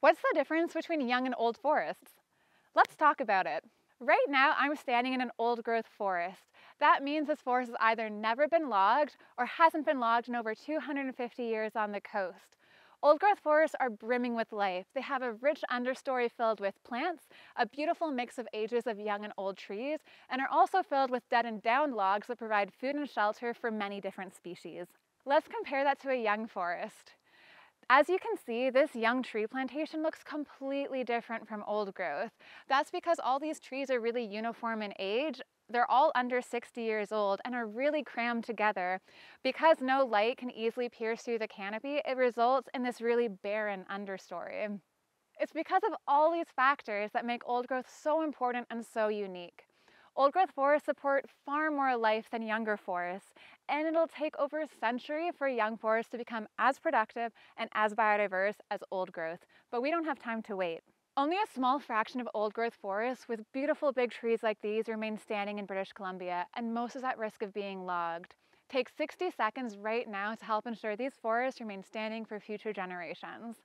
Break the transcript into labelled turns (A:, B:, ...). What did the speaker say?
A: What's the difference between young and old forests? Let's talk about it. Right now, I'm standing in an old growth forest. That means this forest has either never been logged or hasn't been logged in over 250 years on the coast. Old growth forests are brimming with life. They have a rich understory filled with plants, a beautiful mix of ages of young and old trees, and are also filled with dead and downed logs that provide food and shelter for many different species. Let's compare that to a young forest. As you can see, this young tree plantation looks completely different from old growth. That's because all these trees are really uniform in age. They're all under 60 years old and are really crammed together. Because no light can easily pierce through the canopy, it results in this really barren understory. It's because of all these factors that make old growth so important and so unique. Old growth forests support far more life than younger forests, and it'll take over a century for young forests to become as productive and as biodiverse as old growth, but we don't have time to wait. Only a small fraction of old growth forests with beautiful big trees like these remain standing in British Columbia, and most is at risk of being logged. Take 60 seconds right now to help ensure these forests remain standing for future generations.